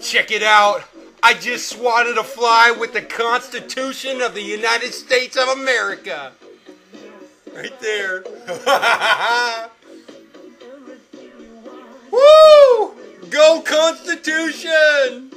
Check it out. I just swatted a fly with the Constitution of the United States of America. Right there. Woo! Go Constitution!